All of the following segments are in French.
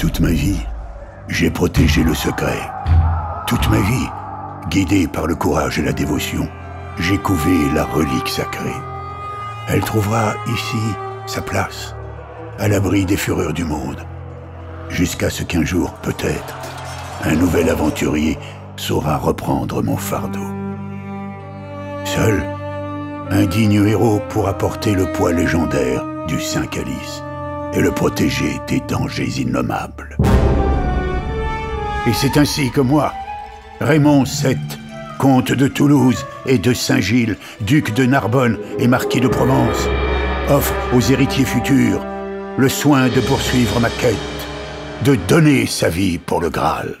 Toute ma vie, j'ai protégé le secret. Toute ma vie, guidé par le courage et la dévotion, j'ai couvé la relique sacrée. Elle trouvera ici sa place, à l'abri des fureurs du monde, jusqu'à ce qu'un jour, peut-être, un nouvel aventurier saura reprendre mon fardeau. Seul, un digne héros pourra porter le poids légendaire du Saint Calice et le protéger des dangers innommables. Et c'est ainsi que moi, Raymond VII, comte de Toulouse et de Saint-Gilles, duc de Narbonne et marquis de Provence, offre aux héritiers futurs le soin de poursuivre ma quête, de donner sa vie pour le Graal.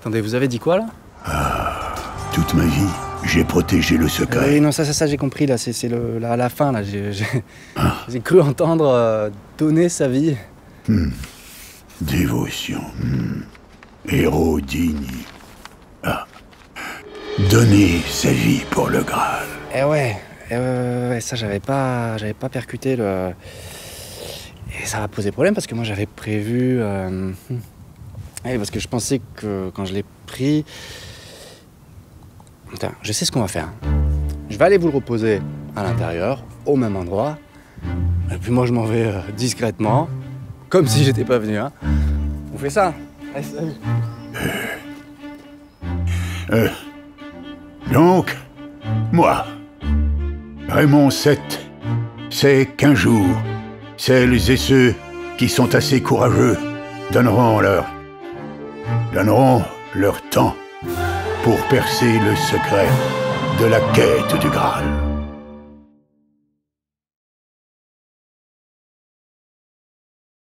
Attendez, vous avez dit quoi là? Ah, toute ma vie, j'ai protégé le secret. Oui, non, ça, ça, ça j'ai compris là, c'est le, la, la fin là. J'ai j'ai cru entendre euh, donner sa vie. Hmm. Dévotion. Hmm. Héros digne. Ah. Donner sa vie pour le Graal. Eh ouais, eh ouais, ouais, ouais, ça j'avais pas, j'avais pas percuté le. Et ça va poser problème parce que moi j'avais prévu. euh, hmm. Ouais, parce que je pensais que quand je l'ai pris. Putain, je sais ce qu'on va faire. Je vais aller vous le reposer à l'intérieur, au même endroit. Et puis moi je m'en vais euh, discrètement, comme si j'étais pas venu. Hein. On fait ça Allez, salut. Euh, donc, moi, Raymond VII, c'est qu'un jour, celles et ceux qui sont assez courageux donneront leur. donneront leur temps pour percer le secret de la quête du Graal.